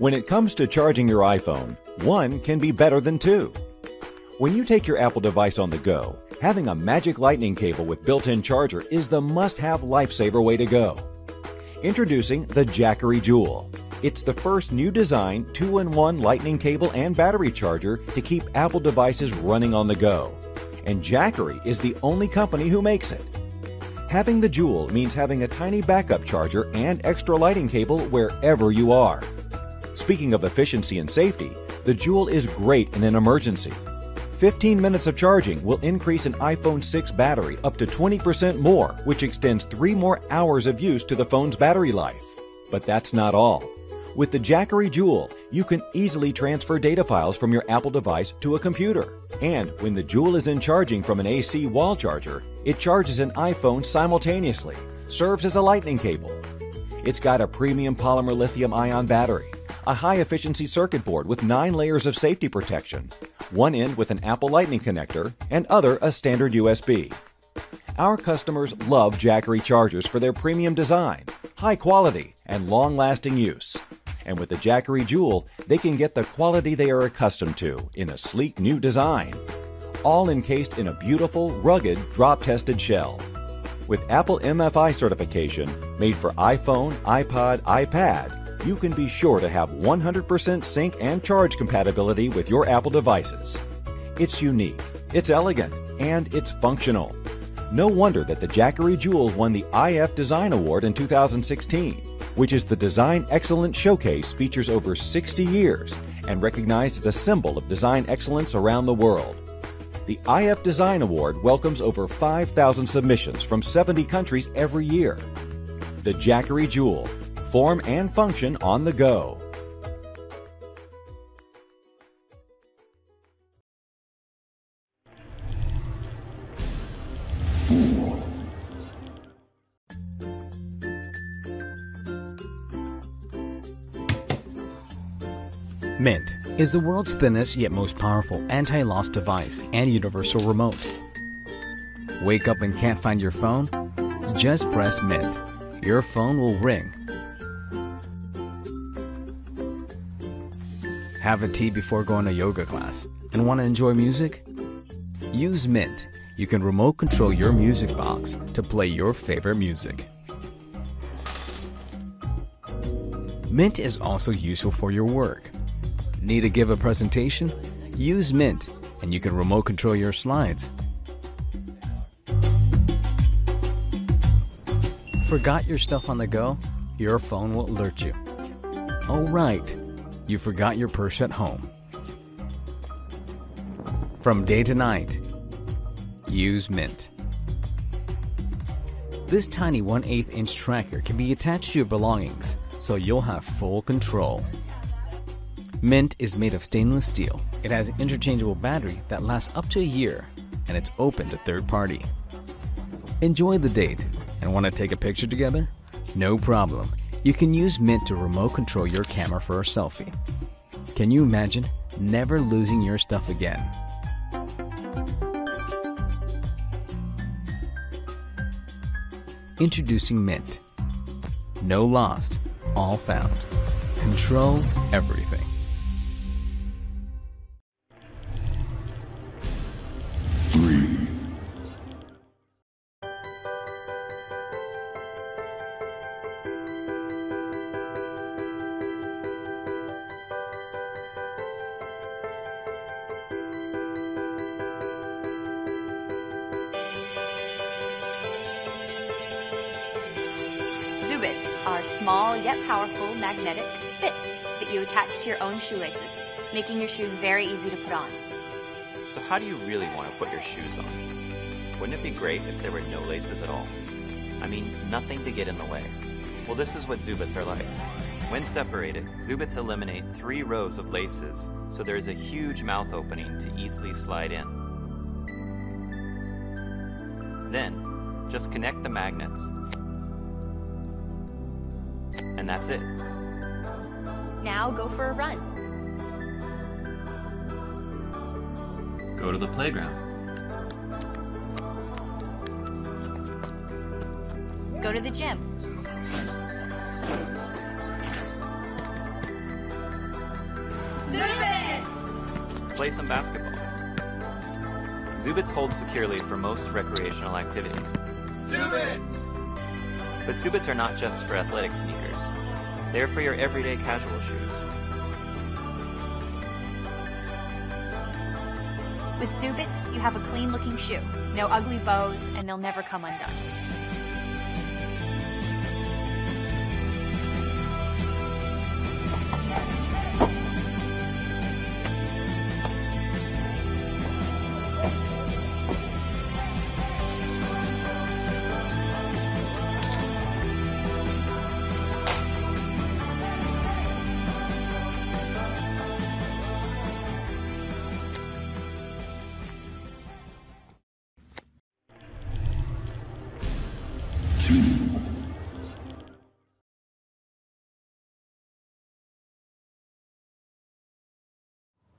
When it comes to charging your iPhone, one can be better than two. When you take your Apple device on the go, having a magic lightning cable with built-in charger is the must-have lifesaver way to go. Introducing the Jackery Jewel. It's the first new design 2-in-1 lightning cable and battery charger to keep Apple devices running on the go. And Jackery is the only company who makes it. Having the Jewel means having a tiny backup charger and extra lightning cable wherever you are. Speaking of efficiency and safety, the Jewel is great in an emergency. 15 minutes of charging will increase an iPhone 6 battery up to 20% more, which extends 3 more hours of use to the phone's battery life. But that's not all. With the Jackery Jewel, you can easily transfer data files from your Apple device to a computer. And when the Jewel is in charging from an AC wall charger, it charges an iPhone simultaneously, serves as a lightning cable. It's got a premium polymer lithium ion battery, a high efficiency circuit board with 9 layers of safety protection, one end with an Apple Lightning connector, and other a standard USB. Our customers love Jackery chargers for their premium design, high quality, and long lasting use. And with the Jackery Jewel, they can get the quality they are accustomed to in a sleek new design, all encased in a beautiful, rugged, drop tested shell. With Apple MFI certification, made for iPhone, iPod, iPad, you can be sure to have 100% sync and charge compatibility with your Apple devices. It's unique, it's elegant, and it's functional. No wonder that the Jackery Jewel won the IF Design Award in 2016, which is the Design Excellence Showcase features over 60 years and recognized as a symbol of design excellence around the world. The IF Design Award welcomes over 5,000 submissions from 70 countries every year. The Jackery Jewel, form and function on the go. Mint is the world's thinnest yet most powerful anti loss device and universal remote. Wake up and can't find your phone? Just press Mint. Your phone will ring. Have a tea before going to yoga class and want to enjoy music? Use Mint. You can remote control your music box to play your favorite music. Mint is also useful for your work. Need to give a presentation? Use Mint and you can remote control your slides. Forgot your stuff on the go? Your phone will alert you. Oh, right, you forgot your purse at home. From day to night, use Mint. This tiny 1 8 inch tracker can be attached to your belongings so you'll have full control. Mint is made of stainless steel. It has an interchangeable battery that lasts up to a year and it's open to third party. Enjoy the date and want to take a picture together? No problem. You can use Mint to remote control your camera for a selfie. Can you imagine never losing your stuff again? Introducing Mint. No lost, all found. Control everything. Zubits are small yet powerful magnetic bits that you attach to your own shoelaces, making your shoes very easy to put on. So how do you really want to put your shoes on? Wouldn't it be great if there were no laces at all? I mean, nothing to get in the way. Well, this is what Zubits are like. When separated, Zubits eliminate three rows of laces, so there is a huge mouth opening to easily slide in. Then, just connect the magnets that's it. Now go for a run. Go to the playground. Go to the gym. Zubits! Play some basketball. Zubits hold securely for most recreational activities. Zubits! But Zubits are not just for athletic sneakers. They're for your everyday casual shoes. With Zubits, you have a clean looking shoe, no ugly bows, and they'll never come undone.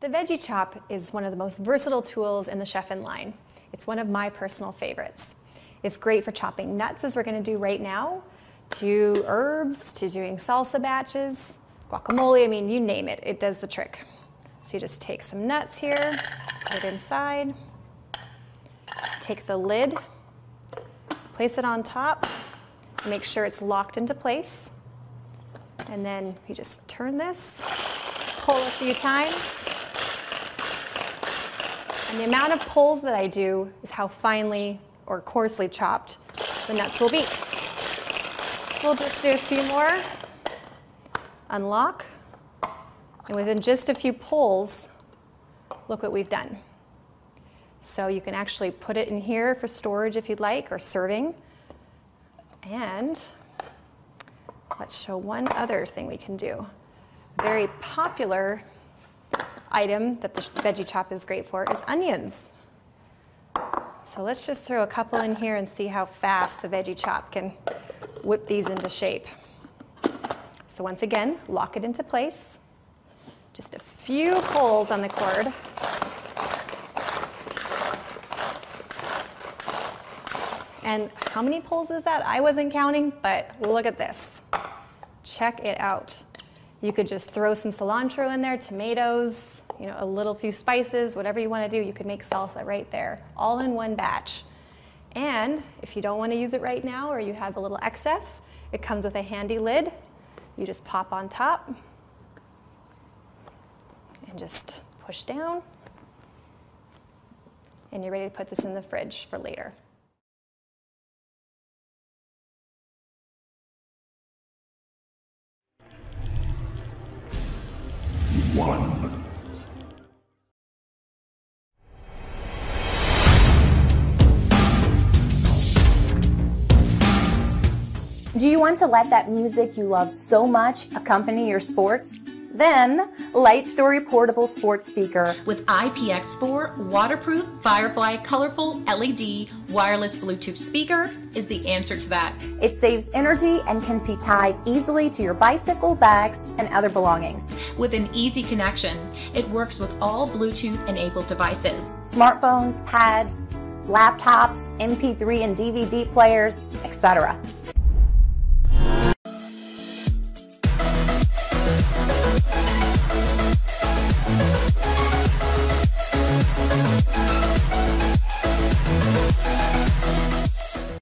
The Veggie Chop is one of the most versatile tools in the Chef'n line. It's one of my personal favorites. It's great for chopping nuts, as we're gonna do right now, to herbs, to doing salsa batches, guacamole, I mean, you name it, it does the trick. So you just take some nuts here, put it inside, take the lid, place it on top, make sure it's locked into place, and then you just turn this, pull a few times, and the amount of pulls that I do is how finely or coarsely chopped the nuts will be. So we'll just do a few more. Unlock. And within just a few pulls, look what we've done. So you can actually put it in here for storage if you'd like or serving. And let's show one other thing we can do. Very popular item that the veggie chop is great for is onions. So let's just throw a couple in here and see how fast the veggie chop can whip these into shape. So once again, lock it into place. Just a few pulls on the cord. And how many pulls was that? I wasn't counting, but look at this. Check it out. You could just throw some cilantro in there, tomatoes, you know, a little few spices, whatever you want to do. You could make salsa right there, all in one batch. And if you don't want to use it right now or you have a little excess, it comes with a handy lid. You just pop on top and just push down. And you're ready to put this in the fridge for later. Do you want to let that music you love so much accompany your sports? Then, Light Story Portable Sports Speaker with IPX4 waterproof Firefly colorful LED wireless Bluetooth speaker is the answer to that. It saves energy and can be tied easily to your bicycle, bags, and other belongings. With an easy connection, it works with all Bluetooth enabled devices. Smartphones, pads, laptops, MP3 and DVD players, etc.